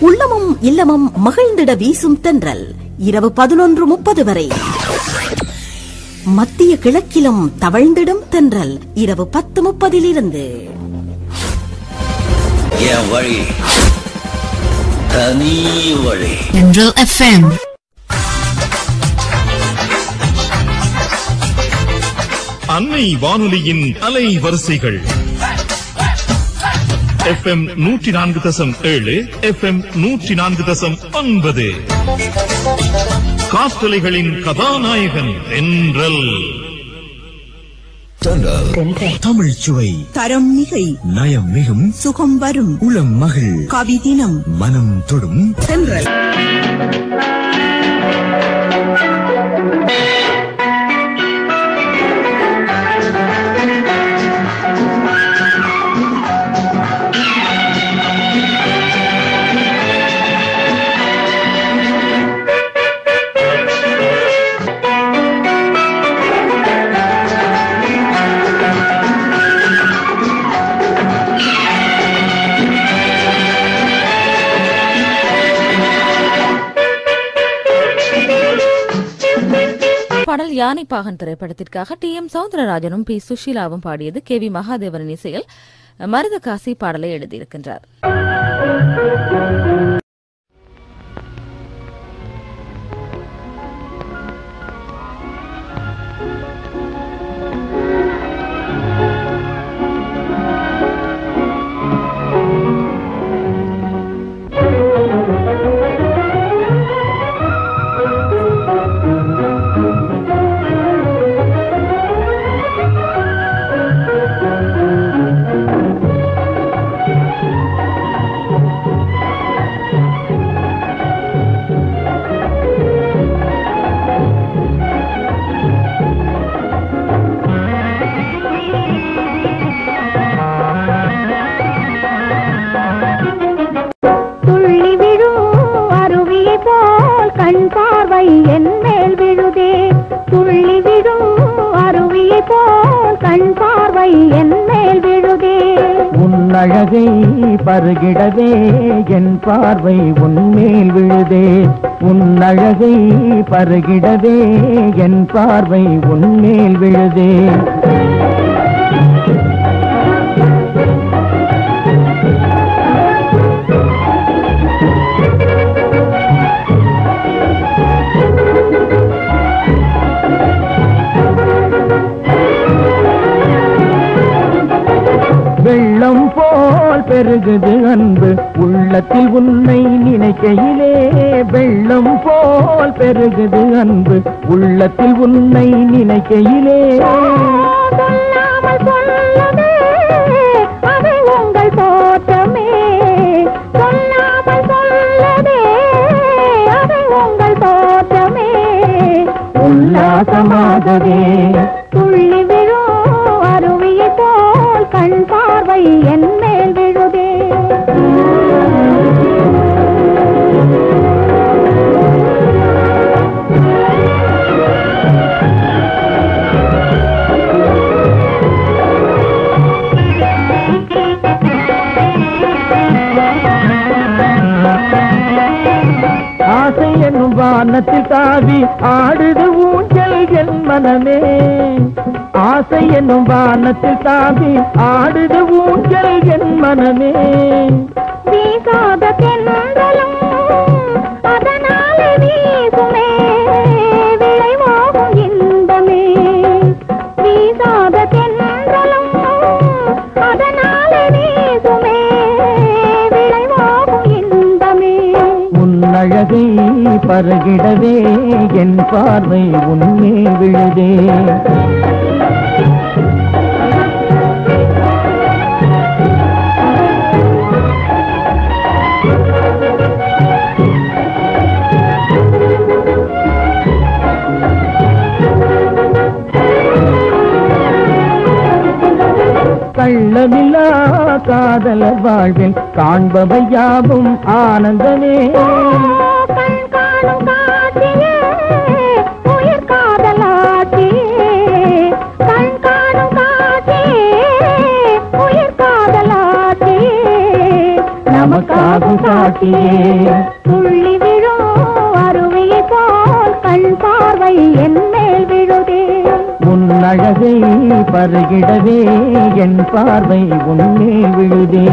உள்ளமும் இல்லமும் மகிழ்ந்திட வீசும் தென்றல். இரவு பதினொன்று முப்பது வரை. மத்திய கிழக்கிலும் தவழ்ந்திடும் தென்றல். இரவு பத்து முப்பதிலிருந்து. என் வழி. தனி வழி. அன்னை வானொலியின் அலை வரிசைகள் எஃப்எம் நூற்றி நான்கு தசம் ஏழு எஃப்எம் நூற்றி நான்கு தசம் ஒன்பது. காற்றலைகளின் கதாநாயகன் என்றல் தமிழ் சுவை. தரம் மிகை. நயம் மிகும். சுகம் வரும். உளம் மகிழ். கவிதினம் மனம் தொடும். தென்றல். பாடல் யானைப்பாகன் திரைப்படத்திற்காக டி எம் சவுந்தரராஜனும் பி சுஷீலாவும் பாடியது கே வி மகாதேவனின் இசையில் மருதகாசி பாடலை எழுதியிருக்கின்றார். உன்னழகை பருகிடவே என் பார்வை உன்மேல் விழுதே. உன்னழகை பருகிடவே என் பார்வை உன்மேல் விழுதே. பெருகுது அன்பு. உள்ளத்தில் உன்னை நினைக்கையிலே வெள்ளம் போல் பெருகுது அன்பு. உள்ளத்தில் உன்னை நினைக்கையிலே உல்லாசமாகவே துள்ளி விழும் அருவியை போல் கண் பார்வை வானத்தில் தாவி ஆடுது ஊஞ்சல் என் மனமே. ஆசை என்னும் வானத்தில் தாவி ஆடுது ஊஞ்சல் என் மனமே. வீசாத தென்றலும் பருகிடவே என் பார்வை உன்மே விழுதே. கள்ளமில்லா காதல வாழ்வில் காண்பவை யாவும் ஆனந்தமே. நமக்காகும் சாட்சியே துள்ளி விழும் அருவியை போல் கண் பார்வை என் மேல் விழுதே. உன் அழகை பருகிடவே என் பார்வை உன்மேல் விழுதே.